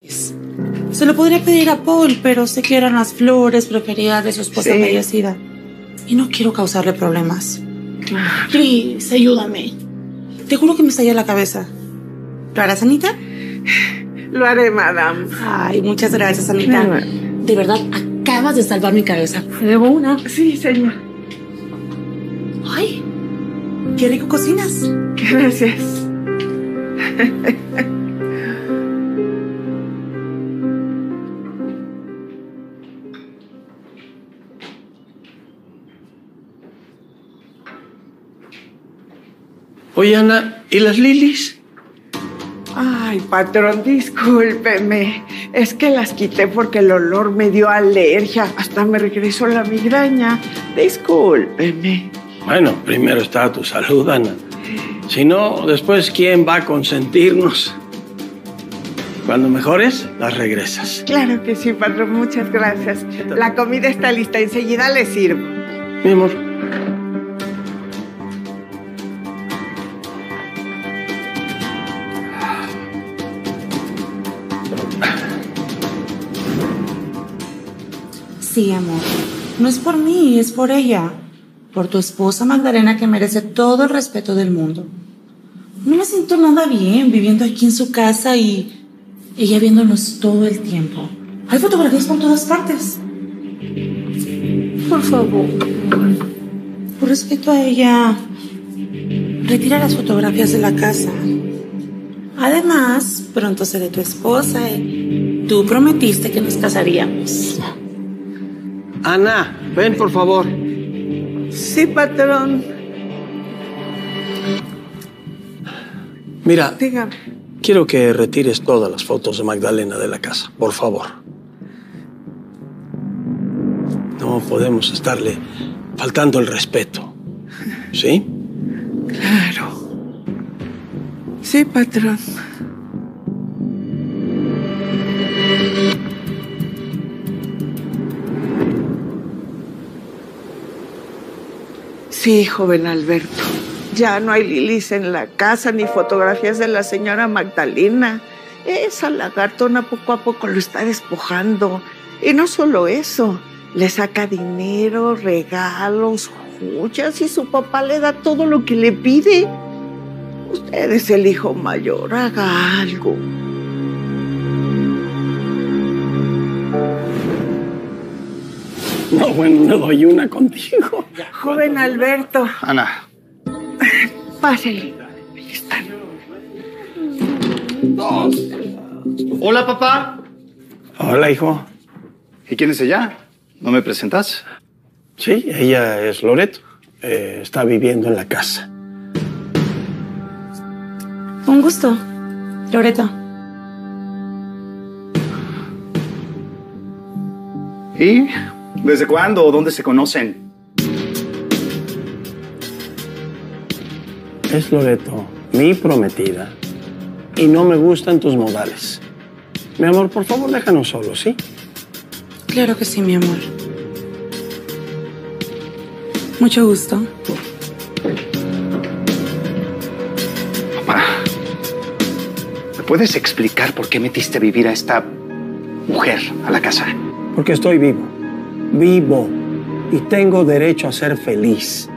Se lo podría pedir a Paul, pero sé que eran las flores preferidas de su esposa Sí. fallecida. Y no quiero causarle problemas. Please, ayúdame. Te juro que me estalla la cabeza. ¿Lo harás, Anita? Lo haré, madame. Ay, muchas gracias, Anita. De verdad, acabas de salvar mi cabeza. Debo una. Sí, señor. Ay, qué rico cocinas. Gracias. Oye, Ana, ¿y las lilies? Ay, patrón, discúlpeme. Es que las quité porque el olor me dio alergia. Hasta me regresó la migraña. Discúlpeme. Bueno, primero está tu salud, Ana. Si no, después, ¿quién va a consentirnos? Cuando mejores, las regresas. Claro que sí, patrón. Muchas gracias. La comida está lista. Enseguida le sirvo. Mi amor. Sí, amor. No es por mí, es por ella. Por tu esposa Magdalena que merece todo el respeto del mundo. No me siento nada bien viviendo aquí en su casa y ella viéndonos todo el tiempo. Hay fotografías por todas partes. Por favor. Por respeto a ella, retira las fotografías de la casa. Además, pronto seré tu esposa y tú prometiste que nos casaríamos. Ana, ven, por favor. Sí, patrón. Mira, Dígame. quiero que retires todas las fotos de Magdalena de la casa, por favor. No podemos estarle faltando el respeto. ¿Sí? Claro. Sí, patrón. Sí, joven Alberto. Ya no hay lilis en la casa ni fotografías de la señora Magdalena. Esa lagartona poco a poco lo está despojando. Y no solo eso, le saca dinero, regalos, joyas y su papá le da todo lo que le pide. Usted es el hijo mayor, haga algo. No, bueno, no doy una contigo. Joven Alberto, Ana, pásele. Ahí están. Hola, papá. Hola, hijo. ¿Y quién es ella? ¿No me presentas? Sí, ella es Loreto. Eh, está viviendo en la casa. Un gusto, Loreto. ¿Y desde cuándo o dónde se conocen? Es Loreto, mi prometida. Y no me gustan tus modales. Mi amor, por favor, déjanos solos, ¿sí? Claro que sí, mi amor. Mucho gusto. Papá, ¿me puedes explicar por qué metiste a vivir a esta mujer a la casa? Porque estoy vivo. Vivo. Y tengo derecho a ser feliz.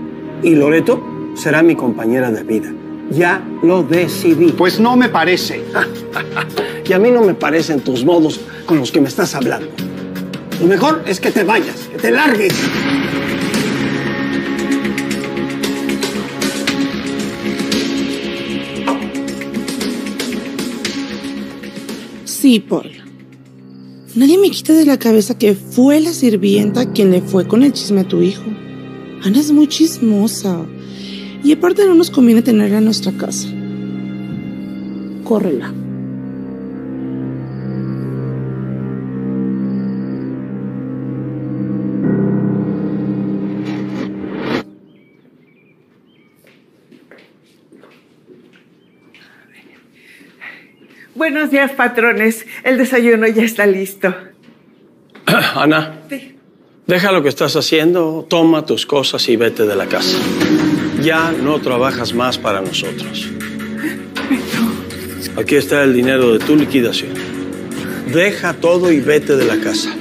Y Loreto será mi compañera de vida. Ya lo decidí. Pues no me parece. Y a mí no me parecen tus modos con los que me estás hablando. Lo mejor es que te vayas, que te largues. Sí, Paul. Nadie me quita de la cabeza que fue la sirvienta quien le fue con el chisme a tu hijo. Ana es muy chismosa. Y aparte no nos conviene tenerla en nuestra casa. Córrela. Buenos días, patrones. El desayuno ya está listo. Ana, Sí. deja lo que estás haciendo, toma tus cosas y vete de la casa. Ya no trabajas más para nosotros. Aquí está el dinero de tu liquidación. Deja todo y vete de la casa.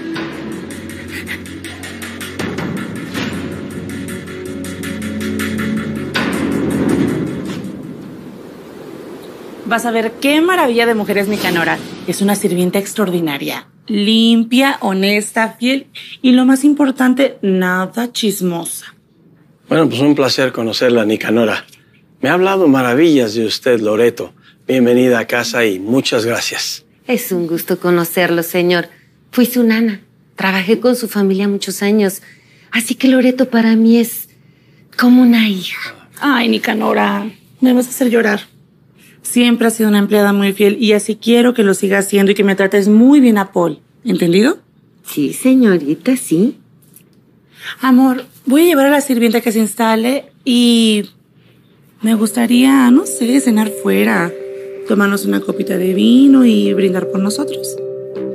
Vas a ver qué maravilla de mujer es Nicanora. Es una sirvienta extraordinaria. Limpia, honesta, fiel y lo más importante, nada chismosa. Bueno, pues un placer conocerla, Nicanora. Me ha hablado maravillas de usted, Loreto. Bienvenida a casa y muchas gracias. Es un gusto conocerlo, señor. Fui su nana. Trabajé con su familia muchos años. Así que Loreto para mí es como una hija. Ay, Nicanora, me vas a hacer llorar. Siempre has sido una empleada muy fiel y así quiero que lo sigas haciendo y que me trates muy bien a Paul. ¿Entendido? Sí, señorita, sí. Amor, voy a llevar a la sirvienta que se instale y me gustaría, no sé, cenar fuera, tomarnos una copita de vino y brindar por nosotros.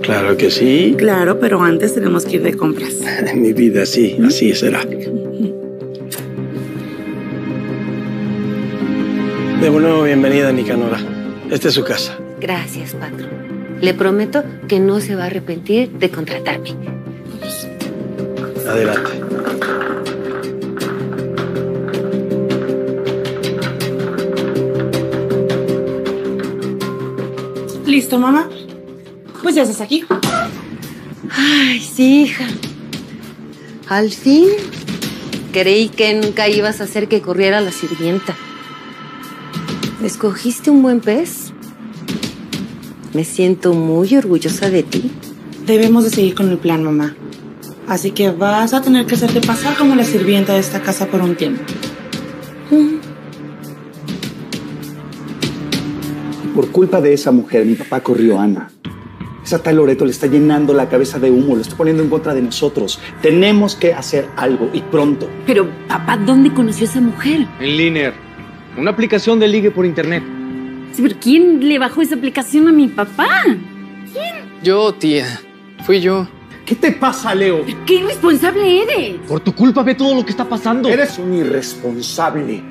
Claro que sí. Claro, pero antes tenemos que ir de compras. En mi vida sí, así será. De nuevo, bienvenida, Nicanora. Esta es su casa. Gracias, patrón. Le prometo que no se va a arrepentir de contratarme. Adelante. ¿Listo, mamá? Pues ya estás aquí. Ay, sí, hija. Al fin. Creí que nunca ibas a hacer que corriera la sirvienta. ¿Escogiste un buen pez? Me siento muy orgullosa de ti. Debemos de seguir con el plan, mamá. Así que vas a tener que hacerte pasar como la sirvienta de esta casa por un tiempo. Por culpa de esa mujer, mi papá corrió a Ana. Esa tal Loreto le está llenando la cabeza de humo, lo está poniendo en contra de nosotros. Tenemos que hacer algo y pronto. Pero, papá, ¿dónde conoció a esa mujer? En Liner, una aplicación de ligue por internet. Sí, pero ¿quién le bajó esa aplicación a mi papá? Yo, tía. Fui yo. ¿Qué te pasa, Leo? ¿Qué irresponsable eres? Por tu culpa ve todo lo que está pasando. Eres un irresponsable.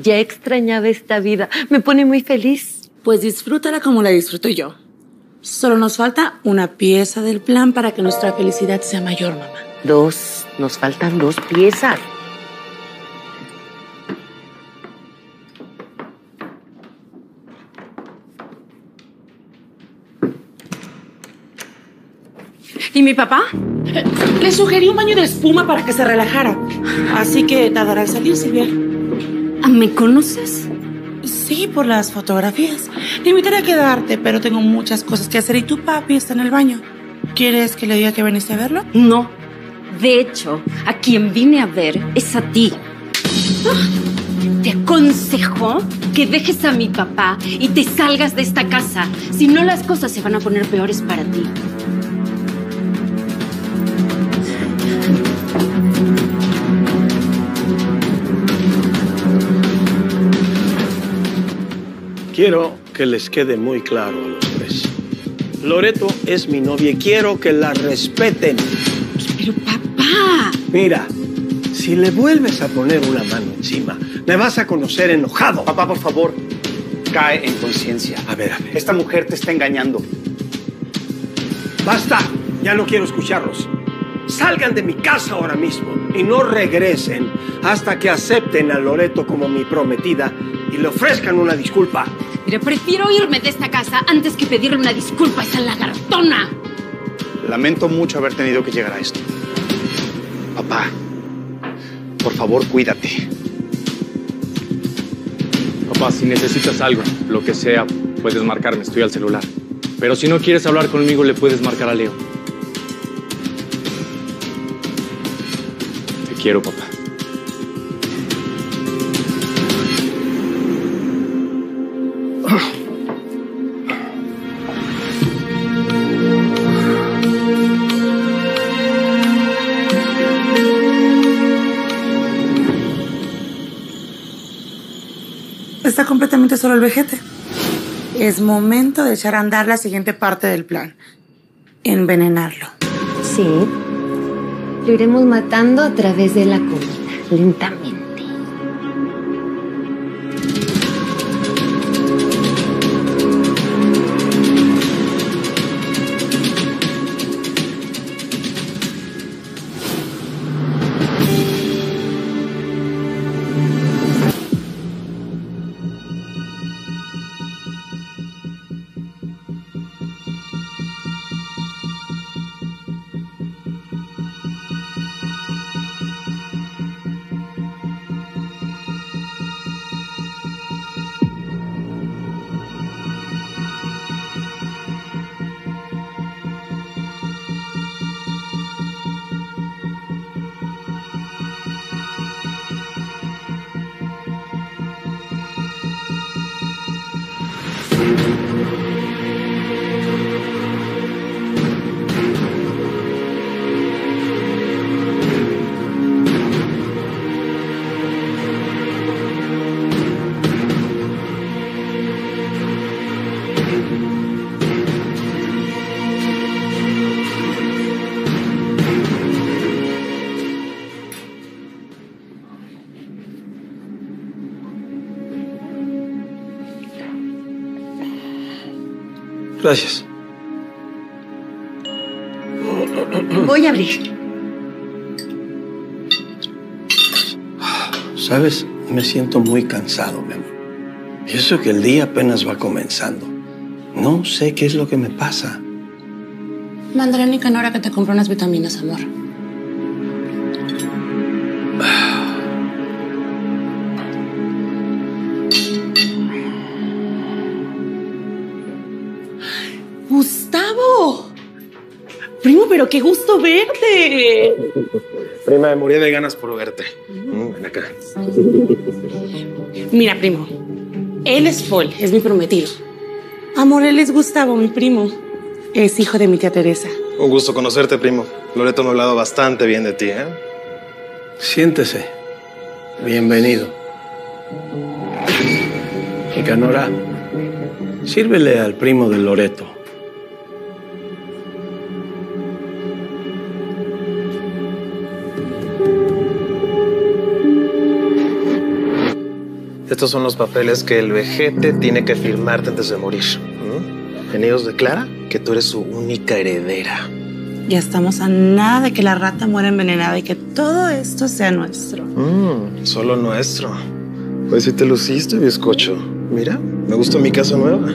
Ya extrañaba esta vida. Me pone muy feliz. Pues disfrútala como la disfruto yo. Solo nos falta una pieza del plan para que nuestra felicidad sea mayor, mamá. Dos. Nos faltan dos piezas. ¿Y mi papá? Le sugerí un baño de espuma para que se relajara. Así que tardará en salir, Silvia. Ah, ¿Me conoces? Sí, por las fotografías. Te invitaré a quedarte, pero tengo muchas cosas que hacer y tu papi está en el baño. ¿Quieres que le diga que viniste a verlo? No. De hecho, a quien vine a ver es a ti. Te aconsejo que dejes a mi papá y te salgas de esta casa. Si no, las cosas se van a poner peores para ti. Quiero que les quede muy claro a los tres. Loreto es mi novia y quiero que la respeten. Pero papá. Mira, si le vuelves a poner una mano encima, me vas a conocer enojado. Papá, por favor, cae en conciencia. A ver, a ver. Esta mujer te está engañando. Basta, ya no quiero escucharlos. Salgan de mi casa ahora mismo y no regresen hasta que acepten a Loreto como mi prometida y le ofrezcan una disculpa. Mira, prefiero irme de esta casa antes que pedirle una disculpa a esa lagartona. Lamento mucho haber tenido que llegar a esto. Papá, por favor, cuídate. Papá, si necesitas algo, lo que sea, puedes marcarme, estoy al celular. Pero si no quieres hablar conmigo, le puedes marcar a Leo. Te quiero, papá. Solo el vejete. Es momento de echar a andar la siguiente parte del plan. Envenenarlo. Sí. Lo iremos matando a través de la comida. lentamente. Gracias. Voy a abrir. ¿Sabes? Me siento muy cansado, mi amor. Y eso que el día apenas va comenzando. No sé qué es lo que me pasa. Mandaré a Nicanora que te compre unas vitaminas, amor. Pero qué gusto verte. Prima, me morí de ganas por verte. Mm, ven acá. Mira, primo. Él es Paul, es mi prometido. Amor, él es Gustavo, mi primo. Es hijo de mi tía Teresa. Un gusto conocerte, primo. Loreto me ha hablado bastante bien de ti, ¿eh? Siéntese. Bienvenido. Nicanora, sírvele al primo de Loreto. Estos son los papeles que el vejete tiene que firmarte antes de morir. ¿Mm? En ellos declara que tú eres su única heredera. Ya estamos a nada de que la rata muera envenenada y que todo esto sea nuestro. Mm, solo nuestro. Pues si te luciste, bizcocho. Mira, me gustó mi casa nueva.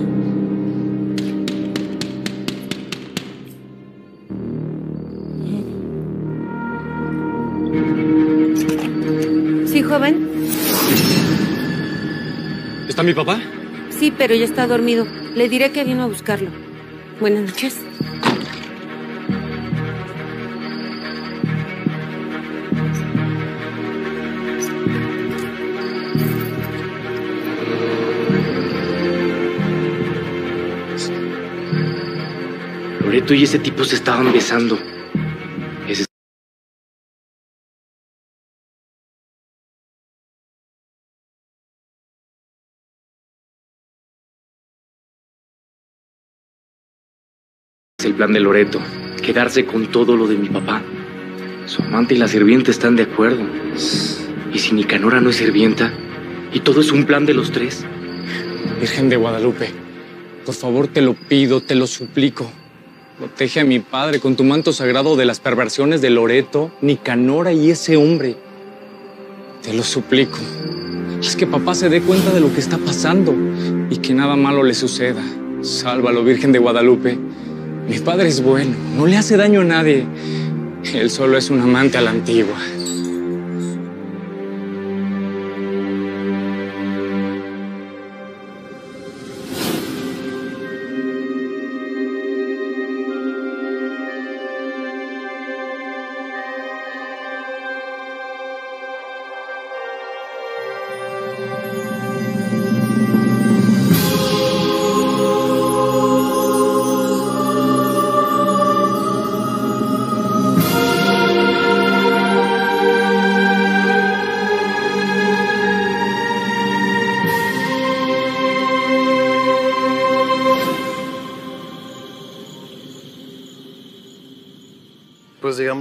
Sí, joven. ¿Está mi papá? Sí, pero ya está dormido. Le diré que vino a buscarlo. Buenas noches. Loreto y ese tipo se estaban besando. Es el plan de Loreto. Quedarse con todo lo de mi papá. Su amante y la sirvienta están de acuerdo. ¿Y si Nicanora no es sirvienta? ¿Y todo es un plan de los tres? Virgen de Guadalupe, por favor te lo pido, te lo suplico. Protege a mi padre con tu manto sagrado de las perversiones de Loreto, Nicanora y ese hombre. Te lo suplico. Haz que papá se dé cuenta de lo que está pasando y que nada malo le suceda. Sálvalo, Virgen de Guadalupe. Mi padre es bueno, no le hace daño a nadie. Él solo es un amante a la antigua.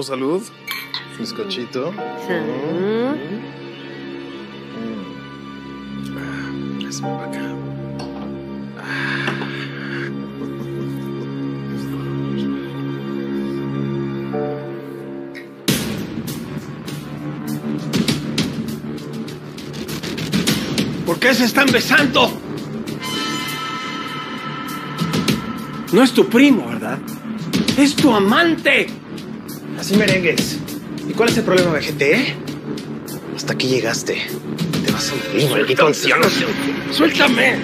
Salud. Bizcochito. Ah. Es para acá. ¿Por qué se están besando? No es tu primo, ¿verdad? Es tu amante. Así merengues. ¿Y cuál es el problema, vejete, eh? Hasta aquí llegaste. Te vas a morir, maldito anciano. ¡Suéltame!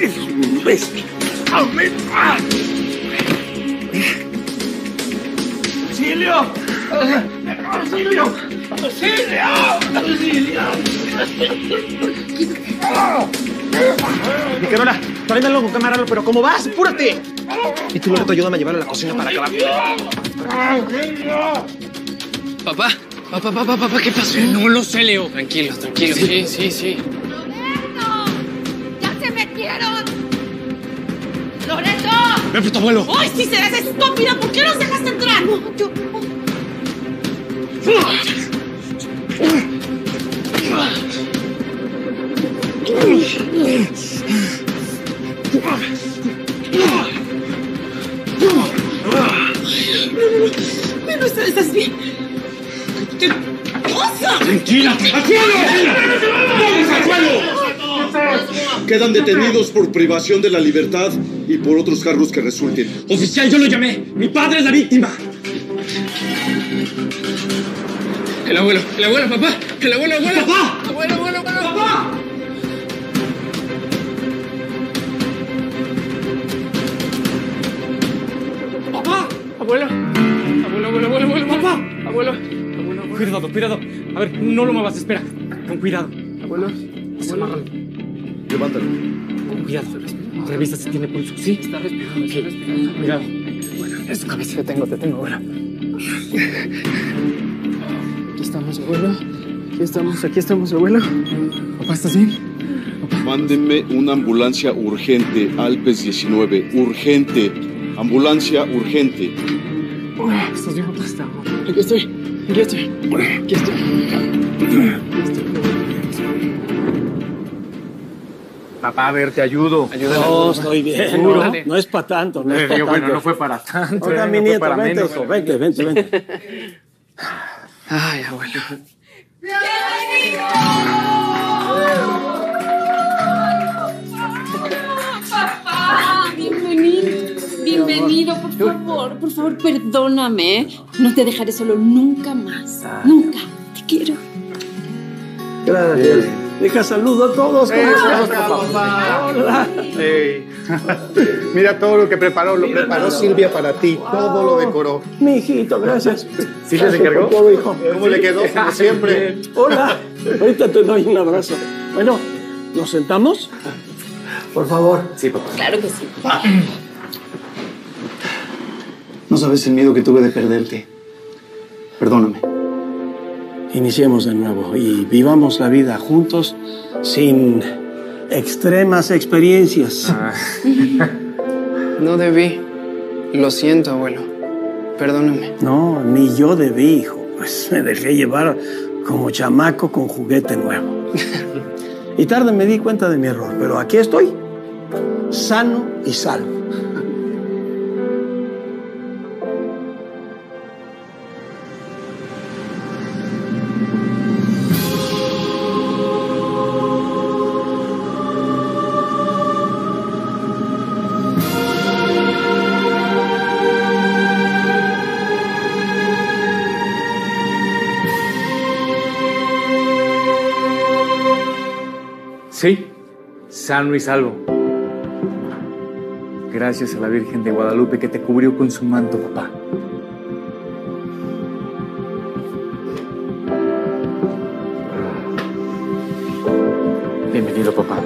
Es, un bestia. ¡Ah! ¡Auxilio! ¡Auxilio! ¡Auxilio! Nicarola, tráeme algo con cámara, pero ¿cómo vas? ¡Apúrate! Y tú, Loreto, ayúdame a llevarlo a la cocina para acabar. Papá, papá, papá, papá, ¿qué pasó? No lo sé, Leo. Tranquilo, tranquilo. Sí, sí, sí. ¡Ya se metieron! ¡Loreto! Ven por tu abuelo. ¡Ay, si serás estúpida! ¿Por qué los dejaste entrar? No, yo... Pero estás, estás bien. ¿Qué pasa? Tranquila. ¡Al suelo! ¡Vamos al suelo! Quedan detenidos por privación de la libertad y por otros cargos que resulten. Oficial, yo lo llamé. Mi padre es la víctima. El abuelo, el abuelo, papá. El abuelo, abuelo. ¡Papá! Abuelo. Abuelo, abuelo. Cuidado, cuidado. A ver, no lo muevas, espera. Con cuidado. Abuelo. Amárralo. Levántalo. Con cuidado. Revisa si tiene pulso. ¿Sí? Está respirando, está respirando. Cuidado. Es su cabeza. Te tengo, te tengo, abuelo. Aquí estamos, abuelo. Aquí estamos, aquí estamos, abuelo. Papá, ¿estás bien? Mándenme una ambulancia urgente, Alpes 19. Urgente. Ambulancia urgente. ¿Estás bien, papá? Aquí estoy. Aquí estoy. Aquí estoy. Papá, a ver, te ayudo. Ayúdale. No, estoy bien. Seguro. No, no es para tanto. No es pa' Eh, bueno, tanto. no fue para tanto. Oiga, eh, mi no nieto, para vente, menos. hijo, vente, vente, vente. Ay, abuelo. Papá, Bienvenido, por favor, por favor, perdóname. No te dejaré solo nunca más. Nunca. Te quiero. Gracias. Deja saludo a todos. ¿cómo Eh, estás, papá. papá? Hola. Ey. Mira todo lo que preparó, lo preparó Silvia para ti, todo lo decoró. Mi hijito, gracias. ¿Sí Gracias encargó? todo, hijo. ¿Cómo le quedó? Como siempre. Hola. Ahorita te doy un abrazo. Bueno, ¿nos sentamos? Por favor. Sí, papá. Claro que sí. No sabes el miedo que tuve de perderte. Perdóname. Iniciemos de nuevo y vivamos la vida juntos sin extremas experiencias. No debí. Lo siento, abuelo. Perdóname. No, ni yo debí, hijo. Pues me dejé llevar como chamaco con juguete nuevo. y tarde me di cuenta de mi error, pero aquí estoy, sano y salvo. Sano y salvo. Gracias a la Virgen de Guadalupe que te cubrió con su manto, papá. Bienvenido, papá.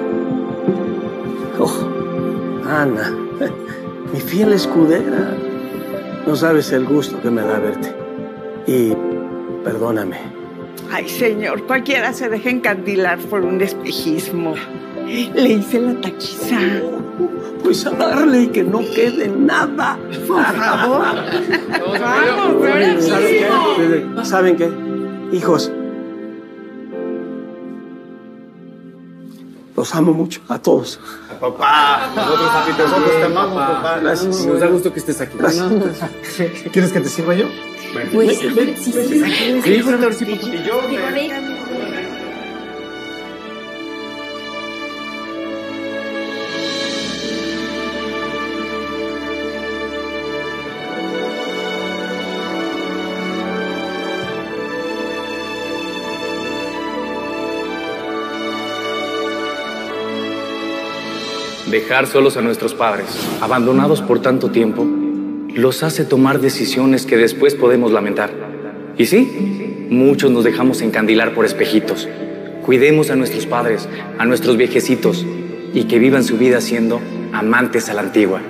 Oh, Ana, mi fiel escudera. No sabes el gusto que me da verte. Y perdóname. Ay, señor, cualquiera se deja encandilar por un espejismo. Le hice la taquiza. Pues a darle y que no quede nada. Por favor. ¿Saben qué? ¿Saben qué? Hijos, los amo mucho, a todos. Papá, nosotros, papito, nosotros te amamos, papá. Gracias. Nos da gusto que estés aquí. Gracias. ¿Quieres que te sirva yo? Pues, Ven, ven, sí, ven, sí, ven. sí, Sí, papá. Dejar solos a nuestros padres, abandonados por tanto tiempo, los hace tomar decisiones que después podemos lamentar. Y sí, muchos nos dejamos encandilar por espejitos. Cuidemos a nuestros padres, a nuestros viejecitos, y que vivan su vida siendo amantes a la antigua.